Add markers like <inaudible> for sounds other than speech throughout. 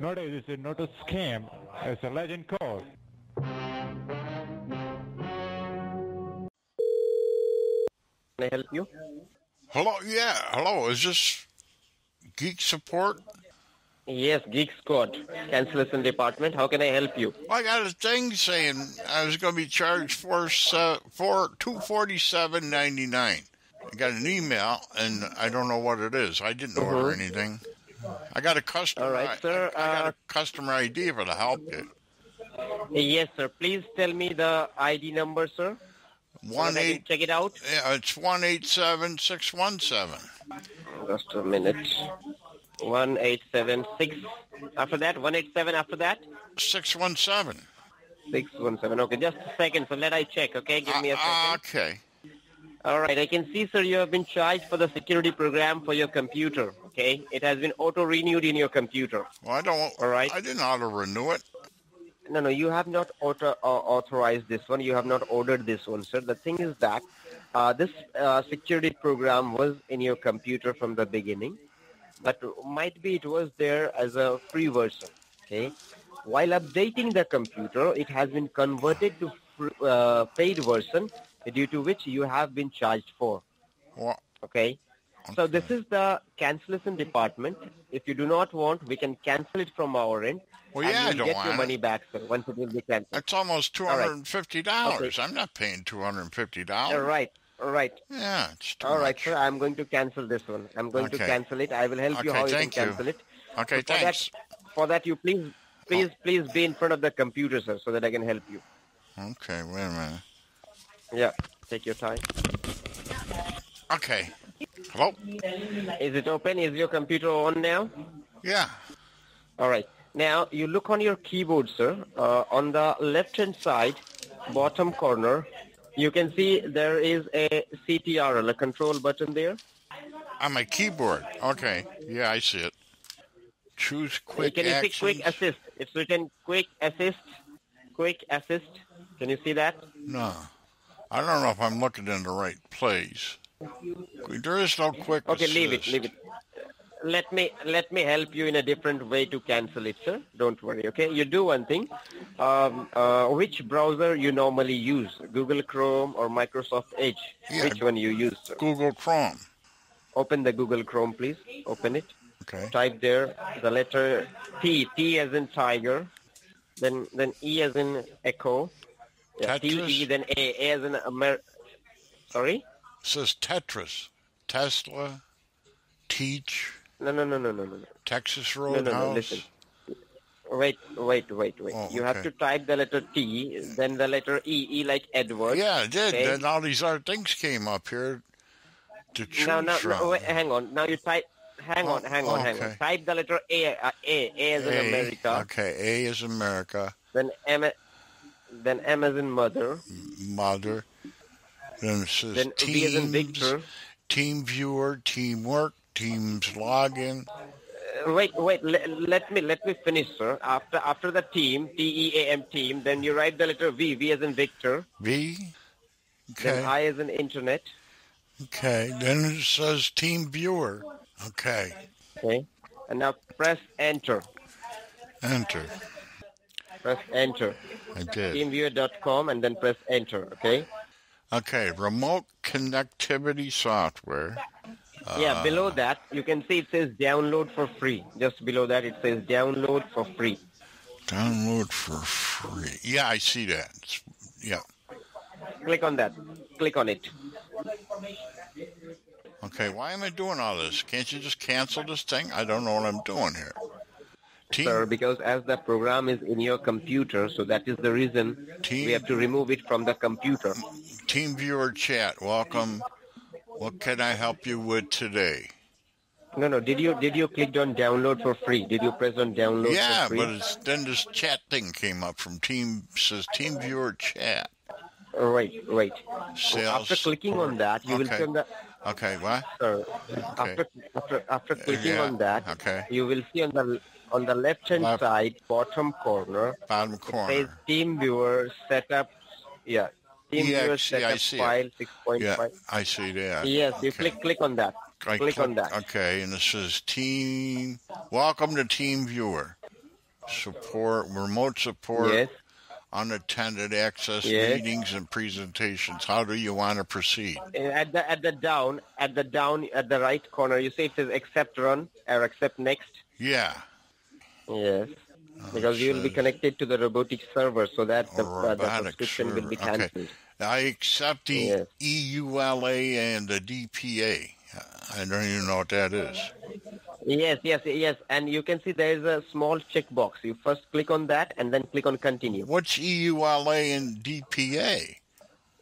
Nowadays, it's not a scam. It's a legend call. Can I help you? Hello, yeah, hello. Is this Geek Support? Yes, Geek Squad, cancellation department. How can I help you? I got a thing saying I was going to be charged for uh, for two forty seven ninety nine. I got an email and I don't know what it is. I didn't order Mhm. anything. I got a customer. All right, sir, I, I got uh, a customer ID if it'll help you. Yes, sir. Please tell me the ID number, sir. so One can eight. check it out. Yeah, it's one eight seven six one seven. Just a minute. One eight seven six. After that, one eight seven. After that, Six one seven. six one seven. Okay, just a second. So let I check. Okay, give me a second. Okay. All right, I can see, sir, you have been charged for the security program for your computer. Okay, it has been auto renewed in your computer. Well, I don't. All right. I didn't auto renew it. No, no, you have not auto, uh, authorized this one. You have not ordered this one, sir. The thing is that uh, this uh, security program was in your computer from the beginning, but might be it was there as a free version. Okay. While updating the computer, it has been converted to fr- uh, paid version, due to which you have been charged for. Well, Okay. So this is the cancellation department. If you do not want, we can cancel it from our end. Well, and yeah, I don't get want your it. money back, sir, once it will be cancelled. It's almost two right. hundred and fifty dollars. Okay. I'm not paying two hundred and fifty dollars. All right. All right. Yeah, it's too all right, much. sir. I'm going to cancel this one. I'm going to cancel it. I will help you how you can thank you. cancel it. Okay, So for thanks. That, for that, you please, please, oh. please be in front of the computer, sir, so that I can help you. Okay, wait a minute. Yeah, take your time. Okay. Hello? Is it open? Is your computer on now? Yeah. All right. Now you look on your keyboard, sir. Uh, on the left-hand side, bottom corner, you can see there is a CTRL, a control button there. On my keyboard. Okay. Yeah, I see it. Choose quick can you see actions. quick assist? It's written quick assist. Quick assist. Can you see that? No. I don't know if I'm looking in the right place. There is no quick Okay, leave it, leave it. Let me let me help you in a different way to cancel it, sir. Don't worry, okay? You do one thing. Um, uh, which browser you normally use? Google Chrome or Microsoft Edge? Yeah. Which one you use, sir? Google Chrome. Open the Google Chrome, please. Open it. Okay. Type there the letter T. T as in tiger. Then then E as in echo. Tetris? E then A. As in Amer. Sorry. It says Tetris. Tesla. Teach. No no no no no no. Texas Roadhouse. no, no, no, listen. Wait, wait, wait, wait. Oh, you have to type the letter T, then the letter E, E like Edward. Yeah, it did. Okay. Then all these other things came up here to choose No, no, from. no, wait, hang on. Now you type, hang on, Oh, hang on, hang on. Type the letter A, uh, A, A as in America. Okay, A is America. Then M, then M as in mother. Mother. Then it says Then V as in Victor. Team Viewer, Teamwork, Teams Login. Uh, wait, wait. Let, let me let me finish, sir. After after the team, T E A M team. Then you write the letter V, V as in Victor. V. Then Okay. I as in Internet. Okay. Then it says Team Viewer. Okay. Okay. And now press Enter. Enter. Press Enter. I did. Teamviewer.com and then press Enter. Okay. Okay. Remote connectivity software. yeah. Uh, below that, you can see it says download for free. Just below that, it says download for free. Download for free. Yeah, I see that. It's- yeah. Click on that. Click on it. Okay. Why am I doing all this? Can't you just cancel this thing? I don't know what I'm doing here. Team. Sir, because as the program is in your computer, so that is the reason Team- we have to remove it from the computer. Team viewer chat. Welcome. What can I help you with today? No, no. Did you did you click on download for free? Did you press on download yeah, for free? Yeah, but it's, then this chat thing came up from Team says Team viewer chat. Right, wait. Sales After clicking on that, you will Okay. see on the Okay, what? sir. After after after clicking Yeah, on that, okay. you will see on the on the left hand Left. side bottom corner Bottom says corner. Team Viewer Setup. Yeah. Team Viewer EXE, I Setup see. File 6.5. Yeah, I see that. Yes, you click click on that. I Click on that. Okay, and it says Team. Welcome to Team Viewer. Support remote support, Yes. unattended access Yes. meetings and presentations. How do you want to proceed? At the at the down at the down at the right corner, you see it says accept run or accept next. Yeah. Yes. Because you will be connected to the robotic server, so that the, uh, the subscription will be server. Okay. I accept the Yes. EULA and the DPA. I don't even know what that is. Yes, yes, yes. And you can see there is a small checkbox. You first click on that and then click on continue. What's EULA and DPA?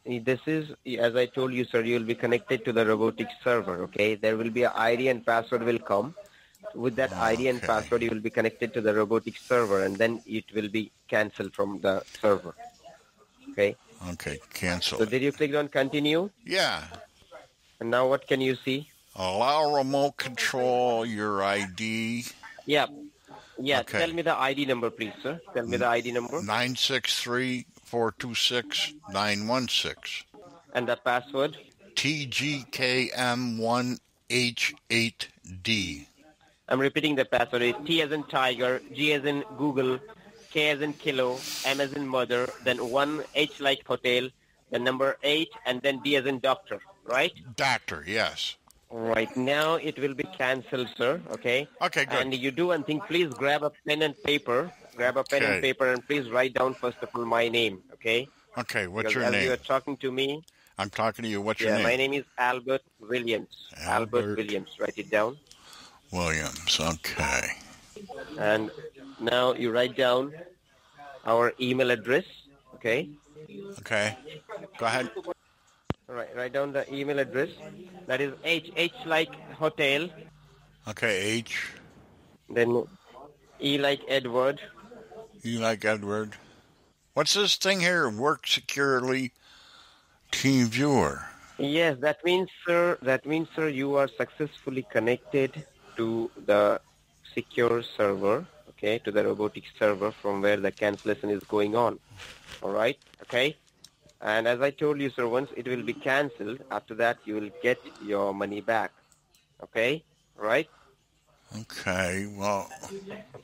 This is, as I told you, sir, you will be connected to the robotic server, okay? There will be a ID and password will come. With that ah, ID and Okay. password, you will be connected to the robotic server and then it will be cancelled from the server. Okay? Okay, cancel. So did you click on continue? Yeah. And now what can you see? Allow remote control your ID Yeah. Yeah, Okay. tell me the ID number, please, sir. Tell me the ID number nine six three four two six nine one six. and the password. TGKM1H8D. I'm repeating the password. It's T as in tiger, G as in Google, K as in kilo, M as in mother, then one H like hotel, the number eight, and then D as in doctor. Right? Doctor, yes. Right now it will be cancelled, sir. Okay. Okay, good. And you do one thing. Please grab a pen and paper. Grab a pen Okay. and paper and please write down first of all my name. Okay. Okay, what's Because your as You are talking to me, I'm talking to you. What's your name? my name is Albert Williams. Albert. Albert Williams. Write it down. Williams. Okay. And now you write down our email address. Okay. Okay. Go ahead. All right. Write down the email address. That is H H like hotel. Okay, H. Then E like Edward. You like Edward. What's this thing here? Work securely. Team viewer. Yes, that means, sir. That means, sir, you are successfully connected to the secure server. Okay, to the robotic server from where the cancellation is going on. All right. Okay. And as I told you, sir, once it will be cancelled, after that you will get your money back. Okay. Right. Okay, well,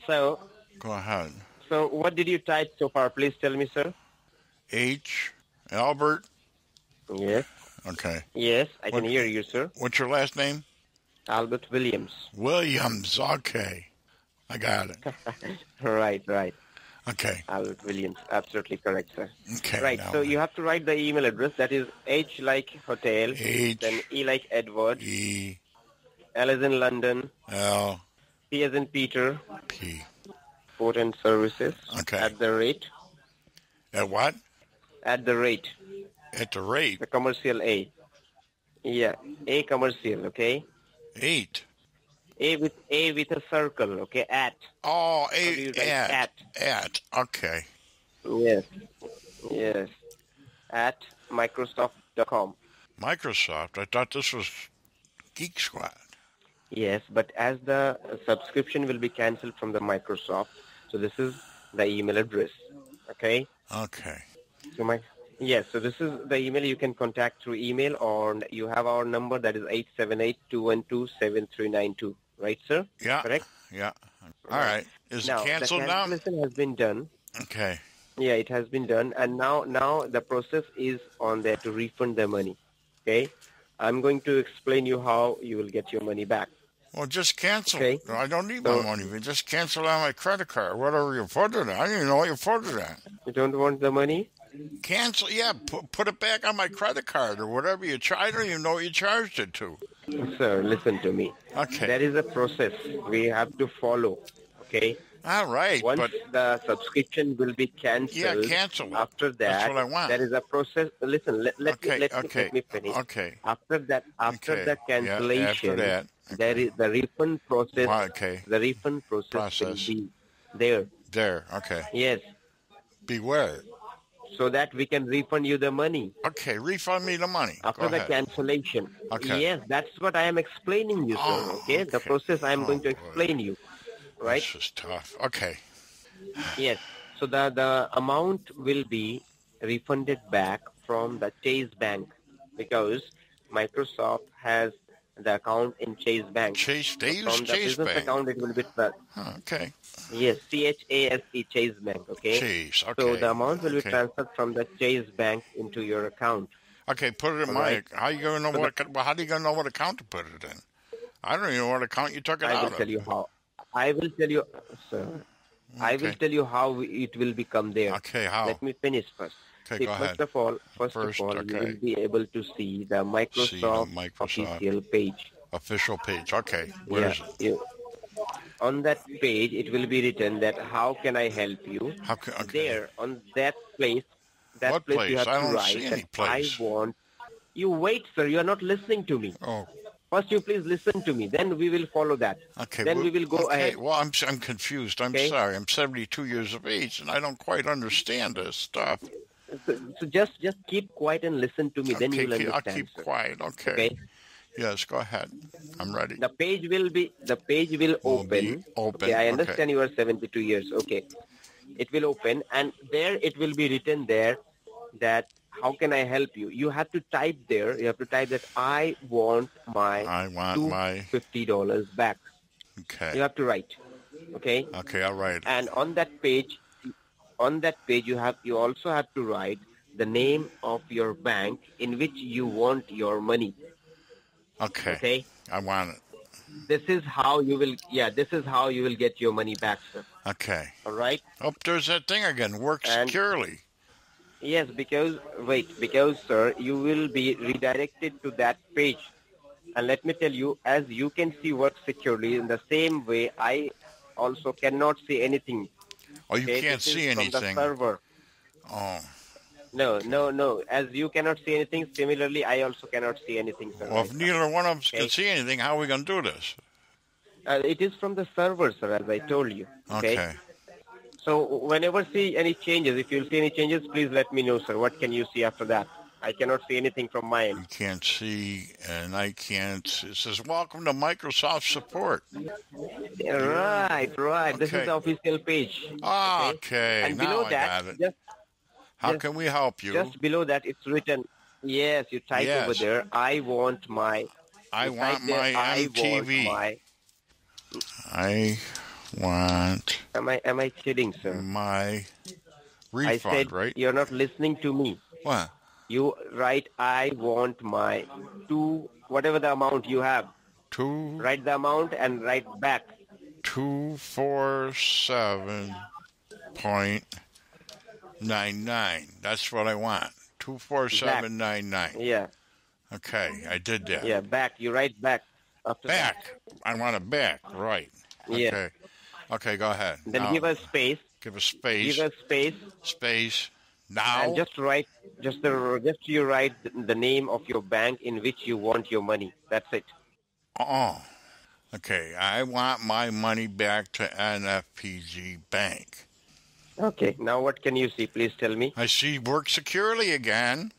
So, go ahead. so what did you type so far? Please tell me, sir. H. Albert. Yes. Okay. Yes, I can What- hear you, sir. What's your last name? Albert Williams. Williams. Okay. I got it. <laughs> right, right. Okay. Albert Williams. Absolutely correct, sir. Okay. Right. So you have to write the email address. That is H like hotel, H then E like Edward, E L as in London, L P as in Peter, P. port and services. Okay. At the rate. At what? At the rate. At the rate The commercial A. Yeah. A commercial. Okay. Eight. A with A with a circle. Okay. At. Oh, do you eight write at, at? at. Okay. Yes. Yes. At Microsoft.com. Microsoft. I thought this was Geek Squad. Yes, but as the subscription will be cancelled from the Microsoft, so this is the email address. Okay. Okay. So my yes, so this is the email you can contact through email, or you have our number that is eight seven eight two one two seven three nine two. Right, sir? Yeah. Correct. Yeah. All right. Is now it canceled the now? cancellation has been done. Okay. Yeah, it has been done, and now now the process is on there to refund the money. Okay. I'm going to explain you how you will get your money back. Well, just cancel. Okay. I don't need So- my money. Just cancel on my credit card, whatever you put it on. I don't even know what you put it on. You don't want the money? Cancel, yeah. Put, put it back on my credit card or whatever you charge. I don't even know what you charged it to. Sir, listen to me. Okay. There is a process we have to follow. Okay. All right, Once but the subscription will be cancelled, Yeah, cancel after that, That's what I want. there is a process. Listen, let, let, Okay, me, let, okay, me, let me finish. okay. After that, after Okay, the yeah, cancellation, after that, there is the refund process. Okay. The refund process, Process. will be there. there. Okay. Yes, Beware. So that we can refund you the money Okay, refund me the money. after Go the ahead. cancellation. Okay. Yes, that's what I am explaining you, sir. Oh, okay? the process I am Oh, going to boy. explain you. Right? This is tough. Okay. Yes. So the, the amount will be refunded back from the Chase Bank because Microsoft has the account in Chase Bank. Chase. They use From the Chase business Bank. account, it will be tra- Huh, okay. yes, C H A S E Chase Bank. Okay. Chase. Okay. So the amount will be transferred from the Chase Bank into your account. Okay, put it in All my. right. How you gonna know So what? Well, how do you gonna know what account to put it in? I don't even know what account you took it I out will of. tell you how. I will tell you, sir. Okay. I will tell you how it will become there. Okay, how? Let me finish first. Okay, See, go first ahead. of all, first, First, of all, okay. you will be able to see the Microsoft, Microsoft. official page. Official page. Okay. Where yeah, is it? on that page, it will be written that how can I help you? How can, okay. There, on that place, that What place, you have I to don't write see that any place. I want. You wait, sir. You are not listening to me. Oh, First, you please listen to me. Then we will follow that. okay. Then well, we will go okay. ahead. Well, I'm I'm confused. I'm Okay. sorry. I'm 72 years of age, and I don't quite understand this stuff. So, so just just keep quiet and listen to me. then okay, you will keep- I'll understand. keep sir. quiet. Okay. Okay. Yes, go ahead. I'm ready. The page will be the page will Will open. open, Okay, I okay. understand you are 72 years. Okay, it will open, and there it will be written there that how can I help you? You have to type there. You have to type that I want my I want my. fifty dollars back. Okay. You have to write. Okay, Okay, I'll write. and on that page, on that page you have you also have to write the name of your bank in which you want your money. Okay. Okay. I want it. This is how you will. Yeah, this is how you will get your money back, sir. Okay. All right. Oh, there's that thing again. Work And- securely. Yes, because wait, because sir, you will be redirected to that page. And let me tell you, as you can see work securely in the same way, I also cannot see anything. Oh, you okay? can't see from anything. Oh. No, no, no. As you cannot see anything, similarly, I also cannot see anything, sir. Well, if now. neither one of us can see anything, how are we going to do this? Uh, it is from the server, sir, as I told you. Okay. Okay. So whenever see any changes, if you see any changes, please let me know, sir. What can you see after that? I cannot see anything from my end. You can't see, and I can't. It says, Welcome to Microsoft support. Right, right. This is the official page. Okay. And now below I that, just How just- can we help you? just below that, it's written. Yes, you type Yes. over there. I want my. I want there, my I MTV. Want my, I want am I am I kidding, sir? my refund, I said right? you're not listening to me. What? You write. I want my two whatever the amount you have. Two Write the amount and write back. two four seven point nine nine. That's what I want. Two four seven nine nine. Yeah, Okay, I did that. yeah. Back. You write back. After that. Back. I want it back. Right. Yeah. Okay. Okay, go ahead. Then Now, give us space. give us space. Give a space. space. Now. And just write, just the, just you write the name of your bank in which you want your money. That's it. Oh. Okay, I want my money back to NFPG Bank. Okay. Now what can you see? Please tell me. I see work securely again.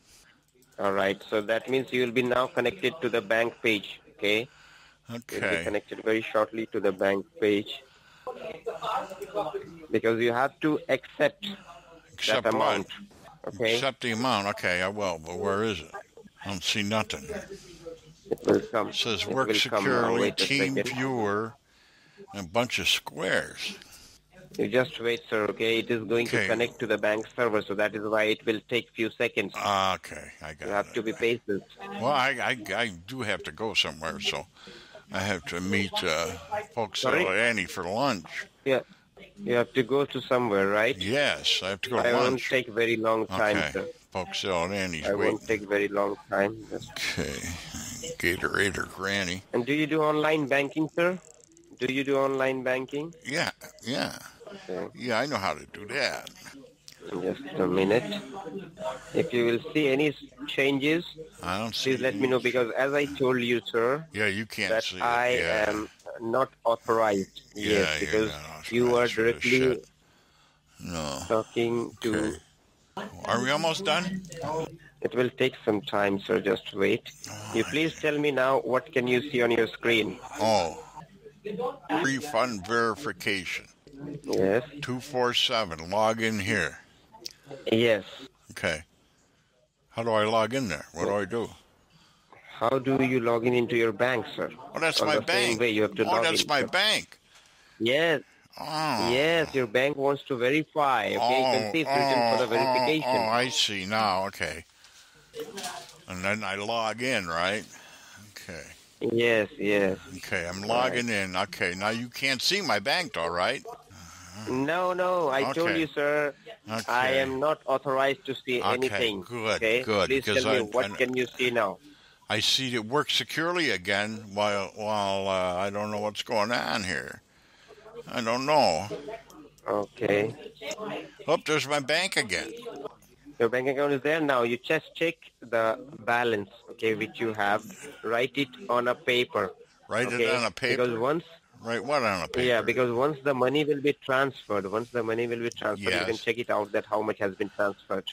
All right. So that means you will be now connected to the bank page. Okay. You'll be Okay. connected very shortly to the bank page because you have to accept Except that what? amount. Okay. Except the amount. Okay, I will, but where is it? I don't see nothing. it. It says It work securely, team viewer, and a bunch of squares. You just wait, sir. Okay. It is going Okay. to connect to the bank server, so that is why it will take few seconds. Ah, okay, I got. You have it. to be patient. Well, I, I, I do have to go somewhere, so I have to meet uh, folks at Annie for lunch. Yeah. You have to go to somewhere, right? Yes, I have to go I to won't take very long time, Okay, sir. folks at Annie's I waiting. won't take very long time. Okay, Gatorade or Granny. And do you do online banking, sir? Do you do online banking? Yeah, yeah, Okay. yeah. I know how to do that. Just a minute. If you will see any changes, I don't see. please let me know because as I told you, sir, Yeah, you can't that see it. I yeah. am not authorized. Yeah, yes, because you are authorized for this directly. No. talking to. Are we almost done? It will take some time, sir. Just wait. You please tell me now what can you see on your screen? Oh, refund verification. Yes. Two four seven. Log in here. Yes. Okay. How do I log in there? What do I do? How do you log in into your bank, sir? Oh, that's On my the same bank. way you have to oh, log that's in, my sir. bank. Yes, Oh. yes, your bank wants to verify. Okay, you can oh, see it's written for the oh, oh, oh verification. Oh, I see now. Okay. And then I log in, right? Okay. Yes, yes. Okay, I'm logging in. Okay, now you can't see my bank, though, right? No, no, I told you, sir. Okay. I am not authorized to see Okay, anything. good, okay? good, Please because tell me I- what I- can you see now? I see it works securely again while while uh, I don't know what's going on here. I don't know. Okay. Oh, there's my bank again. Your bank account is there now. You just check the balance, okay, which you have. Write it on a paper. Write okay? it on a paper. Because once, Right, what on a paper? yeah, because once the money will be transferred, once the money will be transferred, you can check it out that how much has been transferred.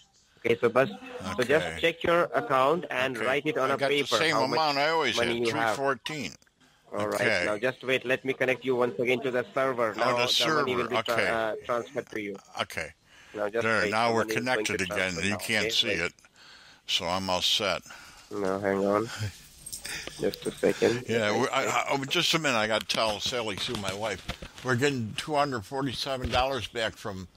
Okay, so bus, so just check your account and Okay. write it on I a got paper. the same amount I always money had, have. 314. All right. Okay. Now just wait. Let me connect you once again to the server. Oh, Now the money server, will be tra- okay. uh, transferred to you. Okay. Now just There, wait. now The we're money is going to connected again. You now, can't okay? see Wait. it. So I'm all set. No, hang on. Just a second. <laughs> Yeah, I, I, oh, just a minute. I got to tell Sally Sue, my wife, we're getting two hundred forty-seven dollars back from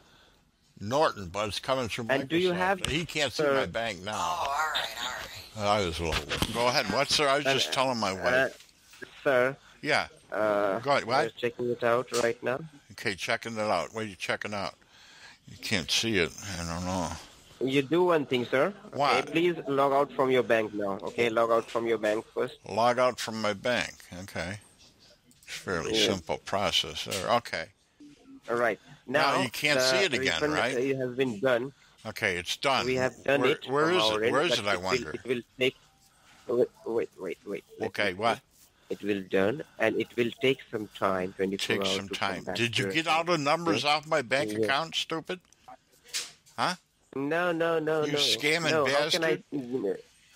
Norton, but it's coming from And do you Microsoft. have, He can't see sir- my bank now. Oh, all right, all right. I was a little. Go ahead. What, sir? I was just telling my Uh, wife. sir, Yeah. uh, Go ahead. I'm What? checking it out right now. Okay, checking it out. What are you checking out? You can't see it. I don't know. You do one thing, sir. Okay, please log out from your bank now. Okay, log out from your bank first. Log out from my bank. Okay. It's a fairly Yeah. simple process there. Okay. All right. Now, you can't see it again, refund, right? It has been done. Okay, it's done. We have done Where- it. Where is it? end, Where is it? I will- wonder. It will take. Wait, wait, wait. wait. Okay, what? It will done, and it will take some time. Twenty-four Take hours some time. Did you get all the numbers off my bank account, stupid? Huh? No, no, no, You no. scamming no, How can I?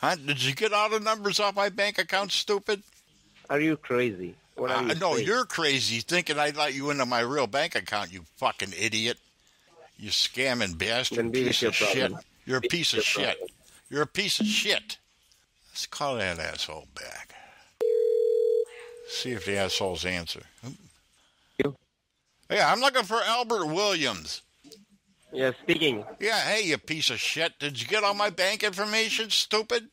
Huh? Did you get all the numbers off my bank account, stupid? Are you crazy? What Uh, you no, saying? you're crazy thinking I'd let you into my real bank account, you fucking idiot. You scamming bastard be piece your of shit. You're a piece of shit. You're a piece of shit. Let's call that asshole back. See if the assholes answer. You? Yeah, I'm looking for Albert Williams. Yeah, speaking. Yeah, hey, you piece of shit. Did you get all my bank information, stupid?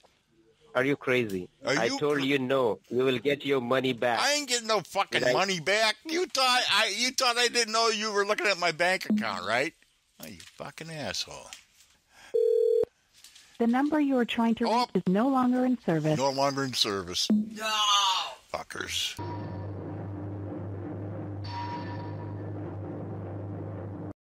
Are you crazy? Are I you told cr- you no. You will get your money back. I ain't getting no fucking Did I- money back. You thought I you thought I didn't know you were looking at my bank account, right? Oh, you fucking asshole. The number you are trying to Oh. reach is no longer in service. No longer in service. No. Fuckers.